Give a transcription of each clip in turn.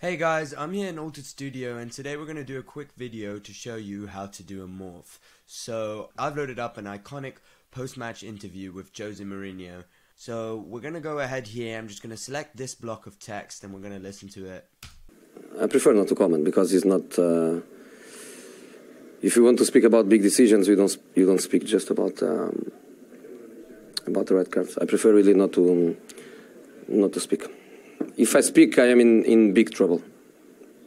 Hey guys, I'm here in Altered Studio and today we're going to do a quick video to show you how to do a morph. So I've loaded up an iconic post-match interview with Jose Mourinho. So we're going to go ahead here, I'm just going to select this block of text and we're going to listen to it. I prefer not to comment because it's not. Uh, if you want to speak about big decisions, you don't you don't speak just about um, about the red cards. I prefer really not to um, not to speak. If I speak, I am in, in big trouble.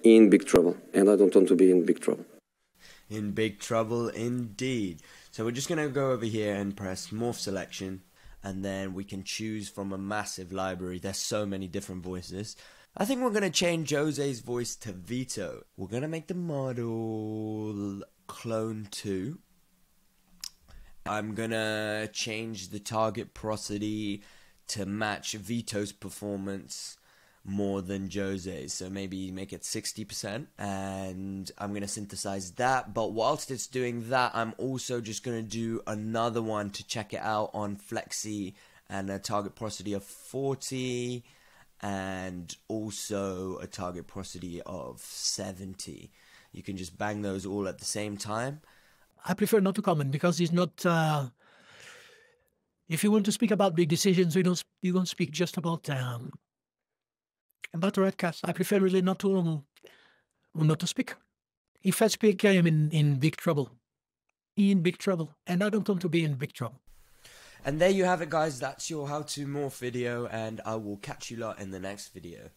In big trouble. And I don't want to be in big trouble. In big trouble indeed. So we're just going to go over here and press morph selection. And then we can choose from a massive library. There's so many different voices. I think we're going to change Jose's voice to Vito. We're going to make the model clone 2. I'm going to change the target prosody to match Vito's performance more than Jose's. So maybe make it 60%. And I'm going to synthesize that. But whilst it's doing that, I'm also just going to do another one to check it out on Flexi and a target prosody of 40 and also a target prosody of 70. You can just bang those all at the same time. I prefer not to comment because it's not. Uh, if you want to speak about big decisions, we don't. You don't speak just about um, about the red cards. I prefer really not to um, not to speak. If I speak, I am in, in big trouble. In big trouble. And I don't want to be in big trouble. And there you have it, guys. That's your how to morph video, and I will catch you lot in the next video.